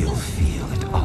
You'll feel it